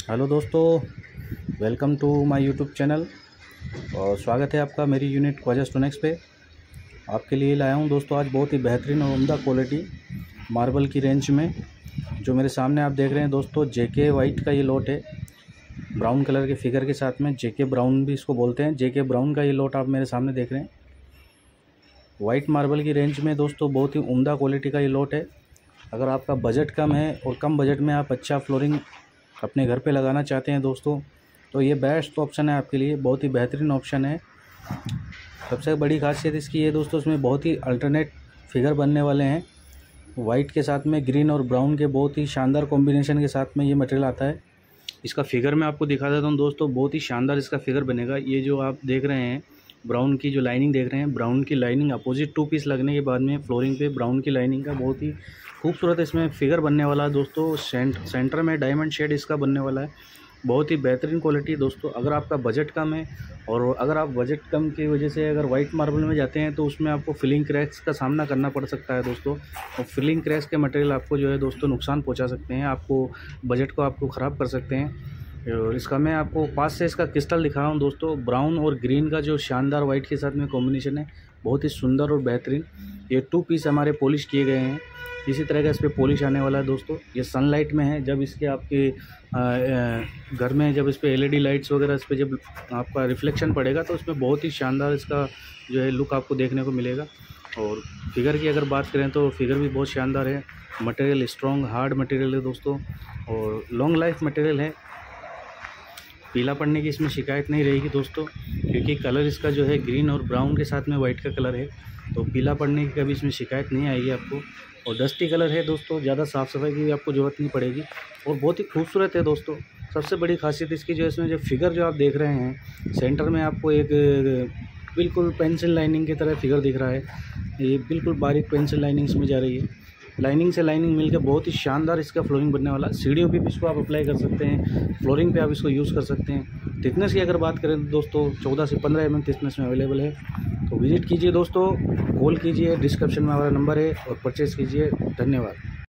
Hello दोस्तों, welcome to my YouTube channel और स्वागत है आपका मेरी यूनिट ख्वाजा स्टोनेक्स पे। आपके लिए लाया हूँ दोस्तों आज बहुत ही बेहतरीन और उमदा क्वालिटी मार्बल की रेंज में, जो मेरे सामने आप देख रहे हैं दोस्तों, जेके वाइट का ये लोट है, ब्राउन कलर के फिगर के साथ में, जेके ब्राउन भी इसको बोलते हैं, जेके ब्राउन का ये लोट आप मेरे सामने देख रहे हैं। वाइट मार्बल की रेंज में दोस्तों बहुत ही उमदा क्वालिटी का ये लोट है। अगर आपका बजट कम है और कम बजट में आप अच्छा फ्लोरिंग अपने घर पे लगाना चाहते हैं दोस्तों तो ये बेस्ट ऑप्शन है आपके लिए, बहुत ही बेहतरीन ऑप्शन है। सबसे बड़ी खासियत इसकी ये दोस्तों, इसमें बहुत ही अल्टरनेट फिगर बनने वाले हैं। वाइट के साथ में ग्रीन और ब्राउन के बहुत ही शानदार कॉम्बिनेशन के साथ में ये मटेरियल आता है। इसका फिगर मैं आपको दिखा देता हूँ दोस्तों, बहुत ही शानदार इसका फिगर बनेगा। ये जो आप देख रहे हैं ब्राउन की जो लाइनिंग देख रहे हैं, ब्राउन की लाइनिंग अपोजिट टू पीस लगने के बाद में फ्लोरिंग पे ब्राउन की लाइनिंग का बहुत ही खूबसूरत इसमें फिगर बनने वाला है दोस्तों। सेंट सेंटर में डायमंड शेड इसका बनने वाला है। बहुत ही बेहतरीन क्वालिटी दोस्तों, अगर आपका बजट कम है और अगर आप बजट कम की वजह से अगर वाइट मार्बल में जाते हैं तो उसमें आपको फिलिंग क्रैक्स का सामना करना पड़ सकता है दोस्तों। और फिलिंग क्रैक्स के मटेरियल आपको जो है दोस्तों नुकसान पहुँचा सकते हैं, आपको बजट को आपको ख़राब कर सकते हैं। और इसका मैं आपको पास से इसका क्रिस्टल दिखा रहा हूँ दोस्तों। ब्राउन और ग्रीन का जो शानदार वाइट के साथ में कॉम्बिनेशन है, बहुत ही सुंदर और बेहतरीन। ये टू पीस हमारे पॉलिश किए गए हैं। इसी तरह का इस पर पॉलिश आने वाला है दोस्तों। ये सनलाइट में है। जब इसके आपके घर में जब इस पर एल लाइट्स वगैरह इस पर जब आपका रिफ्लेक्शन पड़ेगा तो उसमें बहुत ही शानदार इसका जो है लुक आपको देखने को मिलेगा। और फिगर की अगर बात करें तो फिगर भी बहुत शानदार है। मटेरियल स्ट्रॉन्ग हार्ड मटेरियल है दोस्तों। और लॉन्ग लाइफ मटेरियल है। पीला पड़ने की इसमें शिकायत नहीं रहेगी दोस्तों, क्योंकि कलर इसका जो है ग्रीन और ब्राउन के साथ में वाइट का कलर है तो पीला पड़ने की कभी इसमें शिकायत नहीं आएगी आपको। और डस्टी कलर है दोस्तों, ज़्यादा साफ़ सफ़ाई की भी आपको ज़रूरत नहीं पड़ेगी। और बहुत ही खूबसूरत है दोस्तों, सबसे बड़ी खासियत इसकी जो इसमें जो फिगर जो आप देख रहे हैं सेंटर में आपको एक, बिल्कुल पेंसिल लाइनिंग की तरह फिगर दिख रहा है। ये बिल्कुल बारीक पेंसिल लाइनिंग इसमें जा रही है। लाइनिंग से लाइनिंग मिलकर बहुत ही शानदार इसका फ्लोरिंग बनने वाला सीढ़ियों पर भी इसको आप अप्लाई कर सकते हैं फ्लोरिंग पे आप इसको यूज़ कर सकते हैं। थिकनेस की अगर बात करें तो दोस्तों, चौदह से पंद्रह एम थिकनेस में अवेलेबल है। तो विज़िट कीजिए दोस्तों कॉल कीजिए डिस्क्रिप्शन में हमारा नंबर है और परचेज़ कीजिए। धन्यवाद।